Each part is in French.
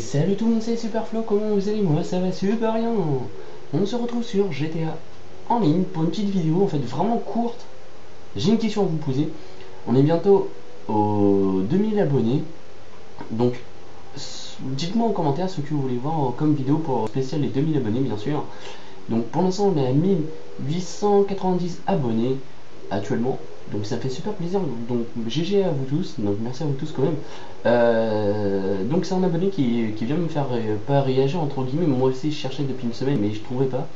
Salut tout le monde, c'est Superflo, comment vous allez? Moi ça va super bien On se retrouve sur GTA en ligne pour une petite vidéo en fait vraiment courte. J'ai une question à vous poser. On est bientôt aux 2000 abonnés. Donc dites-moi en commentaire ce que vous voulez voir comme vidéo pour spécial les 2000 abonnés bien sûr. Donc pour l'instant on est à 1890 abonnés actuellement. Donc ça fait super plaisir. Donc GG à vous tous. Donc merci à vous tous quand même. Euh, donc c'est un abonné qui, vient me faire pas réagir entre guillemets. Moi aussi je cherchais depuis une semaine mais je trouvais pas.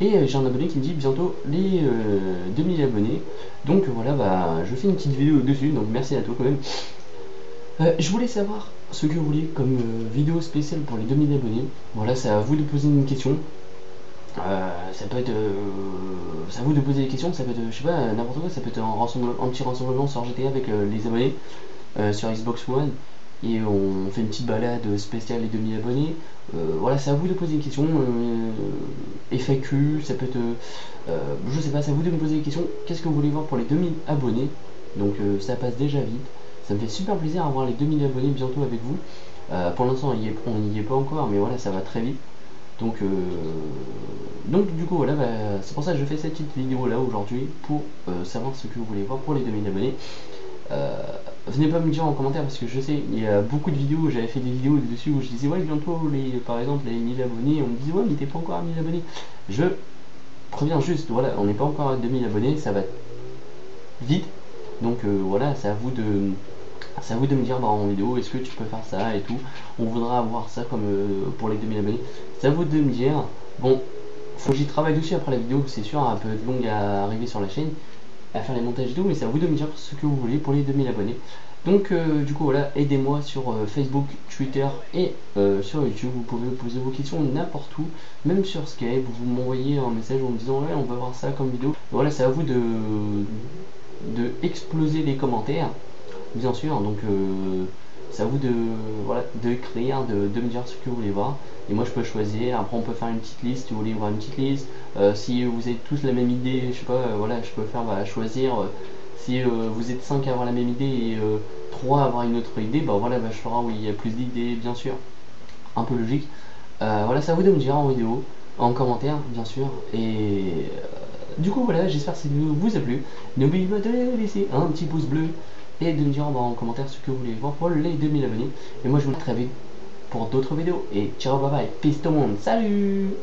Et euh, j'ai un abonné qui me dit bientôt les 2000 euh, abonnés. Donc voilà, bah je fais une petite vidéo dessus. Donc merci à toi quand même. je voulais savoir ce que vous voulez comme vidéo spéciale pour les 2000 abonnés. Voilà, c'est à vous de poser une question. Euh, ça peut être euh, ça vous de poser des questions ça peut être je sais pas n'importe quoi ça peut être un, un petit rassemblement sur GTA avec euh, les abonnés sur Xbox One et on fait une petite balade spéciale les 2000 abonnés voilà c'est à vous de poser des questions FAQ ça peut être je sais pas c'est à vous de me poser des questions qu'est-ce que vous voulez voir pour les 2000 abonnés donc ça passe déjà vite. Ça me fait super plaisir d'avoir les 2000 abonnés bientôt avec vous. Pour l'instant on n'y est pas encore mais voilà ça va très vite donc, euh, donc du coup voilà, bah, c'est pour ça que je fais cette petite vidéo là aujourd'hui pour euh, savoir ce que vous voulez voir pour les 2000 abonnés. Euh, venez pas me dire en commentaire parce que je sais, il y a beaucoup de vidéos, j'avais fait des vidéos dessus où je disais ouais bientôt les, par exemple les 1000 abonnés, on me disait ouais mais t'es pas encore à 1000 abonnés. Je préviens juste, voilà, on n'est pas encore à 2000 abonnés, ça va vite. Donc voilà, c'est à vous de c'est à vous de me dire en vidéo est-ce que tu peux faire ça et tout. On voudra avoir ça comme euh, pour les 2000 abonnés. C'est à vous de me dire. Bon, faut que j'y travaille dessus après la vidéo, c'est sûr, un peu longue à arriver sur la chaîne, à faire les montages vidéo, mais c'est à vous de me dire ce que vous voulez pour les 2000 abonnés. Donc euh, du coup voilà, aidez-moi sur euh, Facebook, Twitter et sur YouTube. Vous pouvez poser vos questions n'importe où, même sur Skype. Vous m'envoyez un message en me disant ouais on va voir ça comme vidéo. Voilà, c'est à vous de, de exploser les commentaires bien sûr. Donc euh, c'est à vous de voilà d'écrire, de, de, me dire ce que vous voulez voir. Et moi je peux choisir. Après on peut faire une petite liste. Si vous voulez voir une petite liste. Euh, si vous avez tous la même idée, je sais pas. Euh, voilà, je peux faire voilà, choisir. si vous êtes 5 à avoir la même idée et 3 à avoir une autre idée, bah voilà, bah, je ferai où il y a plus d'idées, bien sûr. Un peu logique. voilà, c'est à vous de me dire en vidéo, en commentaire, bien sûr. Et du coup voilà, j'espère que cette vidéo vous a plu. N'oubliez pas de laisser un petit pouce bleu et de me dire en commentaire ce que vous voulez voir pour les 2000 abonnés. Et moi je vous vite pour d'autres vidéos. Et ciao bye bye, peace tout le monde, salut